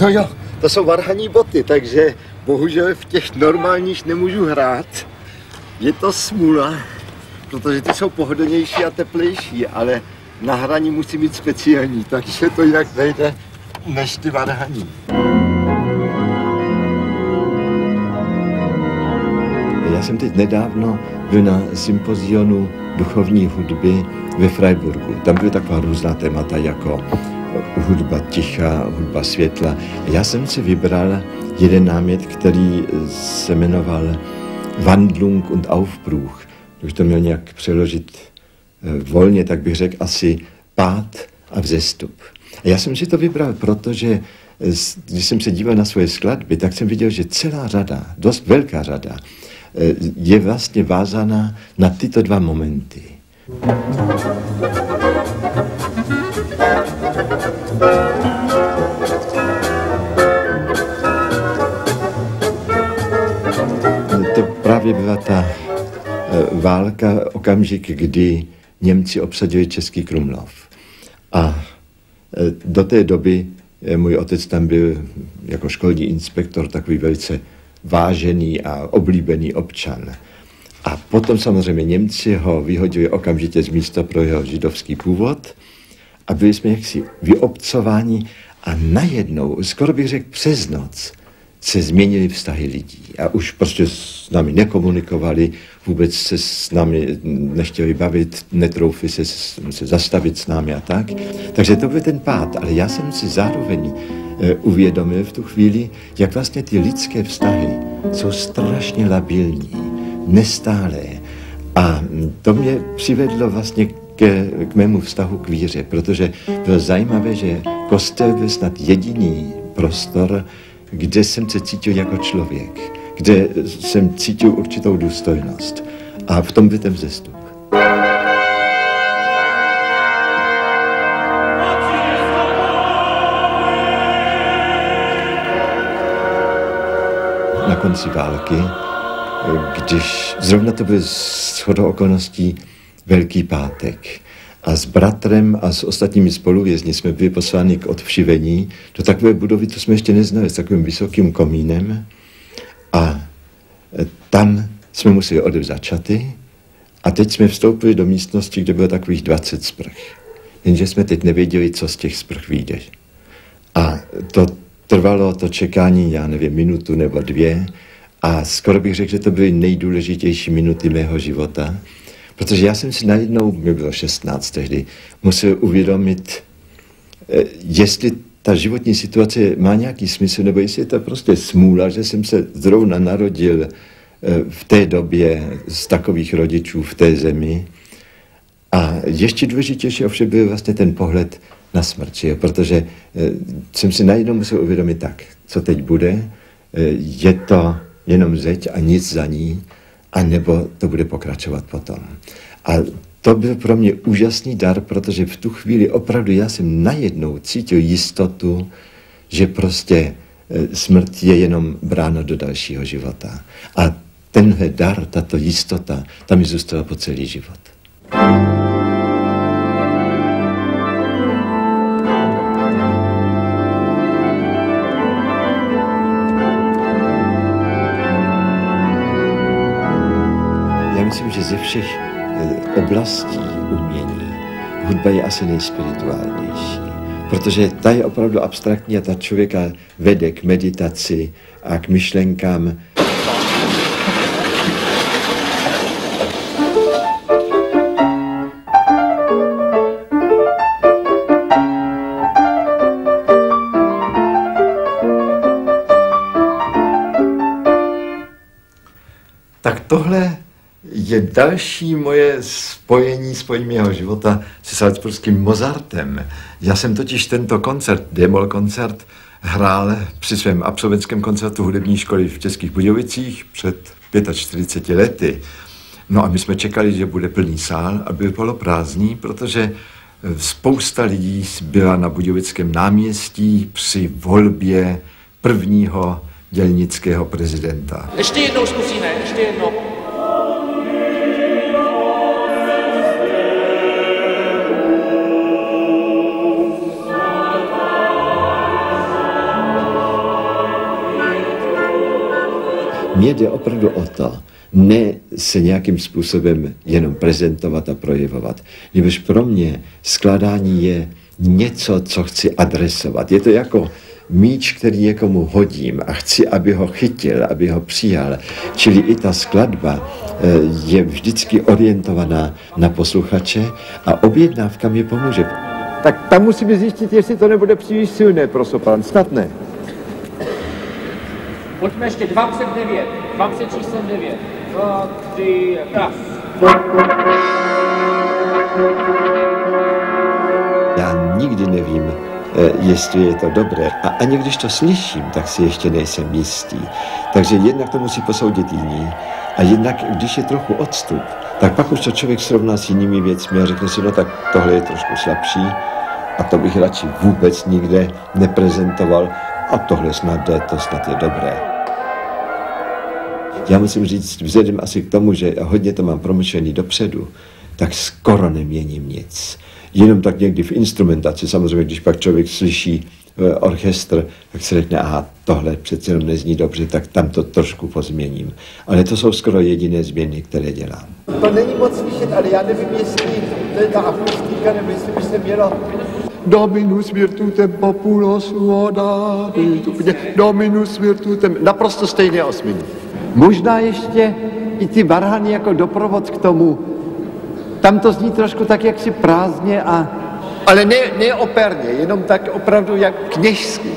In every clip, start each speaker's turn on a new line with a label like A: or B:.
A: No jo, to jsou varhaní boty, takže bohužel v těch normálních nemůžu hrát. Je to smůla, protože ty jsou pohodlnější a teplejší, ale na hraní musí být speciální, takže to jinak nejde než ty varhaní. Já jsem teď nedávno byl na sympozionu duchovní hudby ve Freiburgu. Tam byly taková různá témata jako hudba ticha, hudba světla. Já jsem si vybral jeden námět, který se jmenoval Wandlung und Aufbruch. Když to měl nějak přeložit eh, volně, tak bych řekl asi pád a vzestup. A já jsem si to vybral, protože když jsem se díval na svoje skladby, tak jsem viděl, že celá řada, dost velká řada, eh, je vlastně vázaná na tyto dva momenty. To právě byla ta eh, válka, okamžik, kdy Němci obsadili Český Krumlov. A eh, do té doby eh, můj otec tam byl jako školní inspektor, takový velice vážený a oblíbený občan. A potom samozřejmě Němci ho vyhodili okamžitě z místa pro jeho židovský původ a byli jsme jaksi vyobcováni a najednou, skoro bych řekl přes noc, se změnily vztahy lidí a už prostě s námi nekomunikovali, vůbec se s námi nechtěli bavit, netroufli se, se zastavit s námi a tak. Takže to byl ten pád, ale já jsem si zároveň e, uvědomil v tu chvíli, jak vlastně ty lidské vztahy jsou strašně labilní, nestálé. A to mě přivedlo vlastně k, k mému vztahu k víře, protože bylo zajímavé, že kostel byl snad jediný prostor, kde jsem se cítil jako člověk, kde jsem cítil určitou důstojnost. A v tom byl ten vzestup. Na konci války, když zrovna to byl shodou okolností Velký pátek, a s bratrem a s ostatními spoluvězni jsme byli posláni k odvšivení do takové budovy, to jsme ještě neznali, s takovým vysokým komínem. A e, tam jsme museli odevzat čaty a teď jsme vstoupili do místnosti, kde bylo takových 20 sprch. Jenže jsme teď nevěděli, co z těch sprch vyjde. A to trvalo to čekání, já nevím, minutu nebo dvě a skoro bych řekl, že to byly nejdůležitější minuty mého života, Protože já jsem si najednou, mě bylo 16 tehdy, musel uvědomit, eh, jestli ta životní situace má nějaký smysl, nebo jestli je to prostě smůla, že jsem se zrovna narodil eh, v té době z takových rodičů v té zemi. A ještě důležitější ovšem byl vlastně ten pohled na smrt, jo? protože eh, jsem si najednou musel uvědomit tak, co teď bude, je to jenom zeď a nic za ní, a nebo to bude pokračovat potom. A to byl pro mě úžasný dar, protože v tu chvíli opravdu já jsem najednou cítil jistotu, že prostě e, smrt je jenom brána do dalšího života. A tenhle dar, tato jistota, tam mi zůstala po celý život. thank you myslím, že ze všech eh, oblastí umění hudba je asi nejspirituálnější, protože ta je opravdu abstraktní a ta člověka vede k meditaci a k myšlenkám, Tak tohle je další moje spojení, spojení mého života se salzburským Mozartem. Já jsem totiž tento koncert, demol koncert, hrál při svém absolventském koncertu hudební školy v Českých Budějovicích před 45 lety. No a my jsme čekali, že bude plný sál a byl poloprázdný, protože spousta lidí byla na Budějovickém náměstí při volbě prvního dělnického prezidenta.
B: Ještě jednou zkusíme, ještě jednou.
A: Mně jde opravdu o to, ne se nějakým způsobem jenom prezentovat a projevovat. Nebož pro mě skládání je něco, co chci adresovat. Je to jako míč, který někomu hodím a chci, aby ho chytil, aby ho přijal. Čili i ta skladba eh, je vždycky orientovaná na posluchače a objednávka mi pomůže.
C: Tak tam musíme zjistit, jestli to nebude příliš silné pro sopran. Snad ne.
B: Pojďme ještě 29, 20 číslem 9. 2, 3, raz.
A: Já nikdy nevím, eh, jestli je to dobré. A ani když to slyším, tak si ještě nejsem jistý. Takže jednak to musí posoudit jiní. A jednak, když je trochu odstup, tak pak už to člověk srovná s jinými věcmi a řekne si, no tak tohle je trošku slabší a to bych radši vůbec nikde neprezentoval a tohle snad jde, to snad je dobré. Já musím říct, vzhledem asi k tomu, že hodně to mám promyšlený dopředu, tak skoro neměním nic. Jenom tak někdy v instrumentaci, samozřejmě, když pak člověk slyší eh, orchestr, tak se řekne, aha, tohle přece jenom nezní dobře, tak tam to trošku pozměním. Ale to jsou skoro jediné změny, které dělám.
C: To není moc slyšet, ale já nevím, jestli to je ta akustika, nebo jestli by se mělo Dominus virtutem populos uoda, Dominus virtutem, naprosto stejné osminy. Možná ještě i ty varhany jako doprovod k tomu. Tam to zní trošku tak jaksi prázdně a... Ale ne, ne operně, jenom tak opravdu jak kněžský.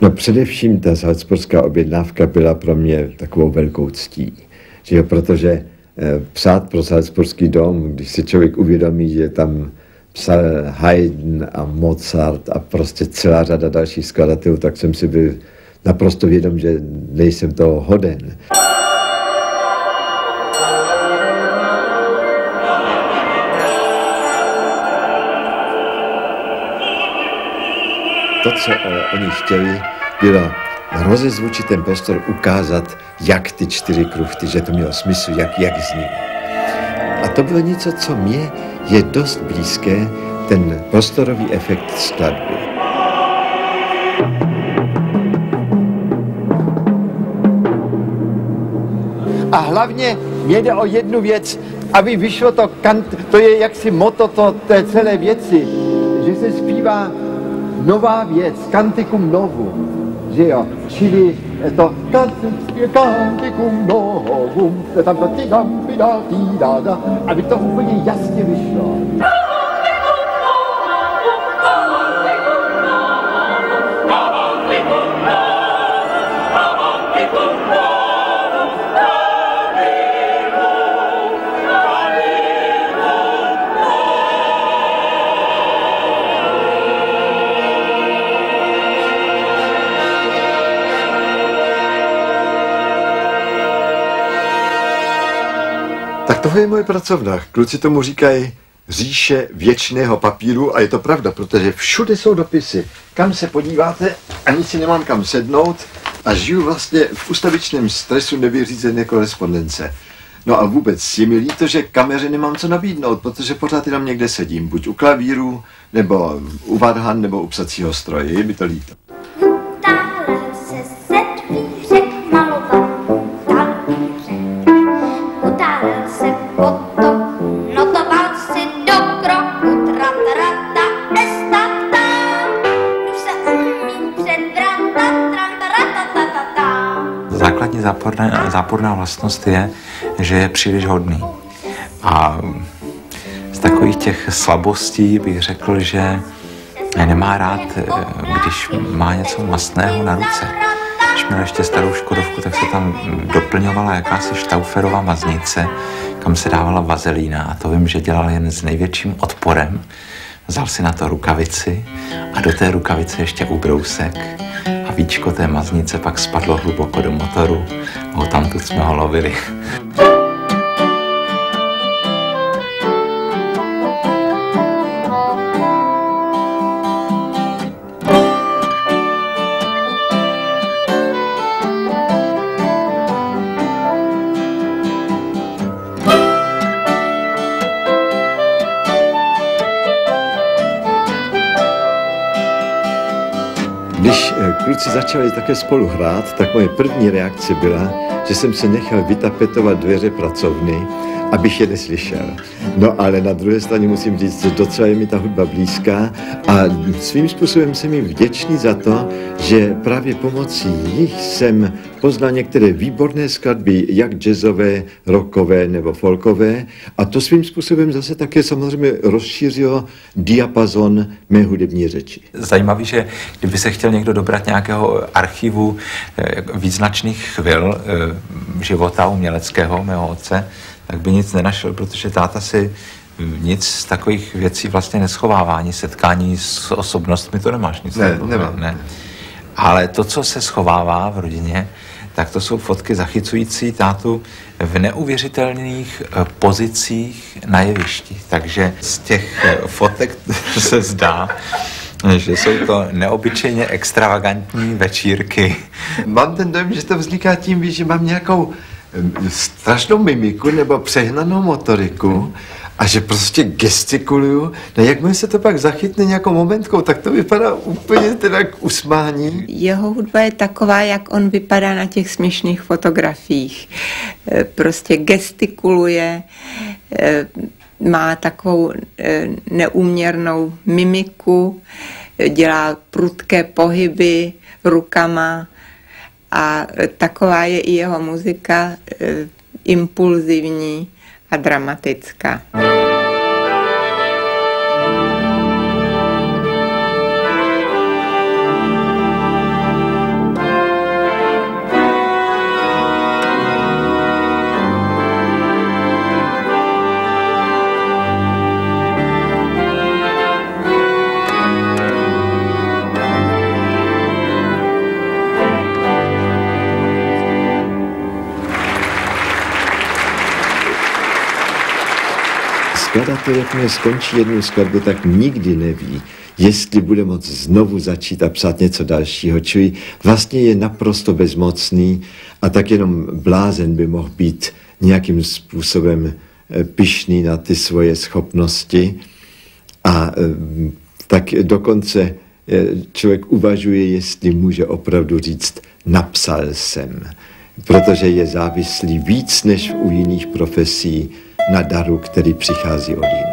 A: No především ta salzburská objednávka byla pro mě takovou velkou ctí. Že protože eh, psát pro Salzburský dom, když si člověk uvědomí, že tam psal Haydn a Mozart a prostě celá řada dalších skladatelů, tak jsem si byl naprosto vědom, že nejsem toho hoden. To, co oni chtěli, bylo rozezvučit ten prostor, ukázat, jak ty čtyři kruchty, že to mělo smysl, jak, jak zní. A to bylo něco, co mě je dost blízké, ten prostorový efekt skladby.
C: A hlavně mě jde o jednu věc, aby vyšlo to kant, to je jaksi moto to, té celé věci, že se zpívá nová věc, kantikum novu, že jo, čili to kantikum novum, tam to ti dam, da, aby to úplně jasně vyšlo.
A: Tohle je moje pracovna. Kluci tomu říkají říše věčného papíru a je to pravda, protože všude jsou dopisy. Kam se podíváte, ani si nemám kam sednout a žiju vlastně v ustavičném stresu nevyřízené korespondence. No a vůbec je mi líto, že kameře nemám co nabídnout, protože pořád jenom někde sedím, buď u klavíru, nebo u varhan, nebo u psacího stroje. Je mi to líto.
D: Záporná, vlastnost je, že je příliš hodný. A z takových těch slabostí bych řekl, že nemá rád, když má něco mastného na ruce. Když měl ještě starou Škodovku, tak se tam doplňovala jakási štauferová maznice, kam se dávala vazelína a to vím, že dělal jen s největším odporem. Vzal si na to rukavici a do té rukavice ještě ubrousek víčko té maznice pak spadlo hluboko do motoru a tamtud jsme ho lovili.
A: Kluci začali také spolu hrát, tak moje první reakce byla, že jsem se nechal vytapetovat dveře pracovny abych je neslyšel. No ale na druhé straně musím říct, že docela je mi ta hudba blízká a svým způsobem jsem jim vděčný za to, že právě pomocí nich jsem poznal některé výborné skladby, jak jazzové, rockové nebo folkové a to svým způsobem zase také samozřejmě rozšířilo diapazon mé hudební řeči.
D: Zajímavý, že kdyby se chtěl někdo dobrat nějakého archivu eh, význačných chvil eh, života uměleckého mého otce, tak by nic nenašel, protože táta si nic z takových věcí vlastně neschovává, ani setkání s osobnostmi, to nemáš nic.
A: Ne, nemám.
D: Ne. Ale to, co se schovává v rodině, tak to jsou fotky zachycující tátu v neuvěřitelných eh, pozicích na jevišti. Takže z těch eh, fotek se zdá, že jsou to neobyčejně extravagantní večírky.
A: Mám ten dojem, že to vzniká tím, že mám nějakou strašnou mimiku nebo přehnanou motoriku a že prostě gestikuluju. No jakmile se to pak zachytne nějakou momentkou, tak to vypadá úplně teda k usmání.
E: Jeho hudba je taková, jak on vypadá na těch směšných fotografiích. E, prostě gestikuluje, e, má takovou neúměrnou mimiku, dělá prudké pohyby rukama, a taková je i jeho muzika e, impulzivní a dramatická.
A: Jakmile skončí jednu skladbu, tak nikdy neví, jestli bude moct znovu začít a psát něco dalšího. Čili vlastně je naprosto bezmocný a tak jenom blázen by mohl být nějakým způsobem eh, pišný na ty svoje schopnosti a eh, tak dokonce eh, člověk uvažuje, jestli může opravdu říct, napsal jsem, protože je závislý víc než u jiných profesí na daru, který přichází od jiných.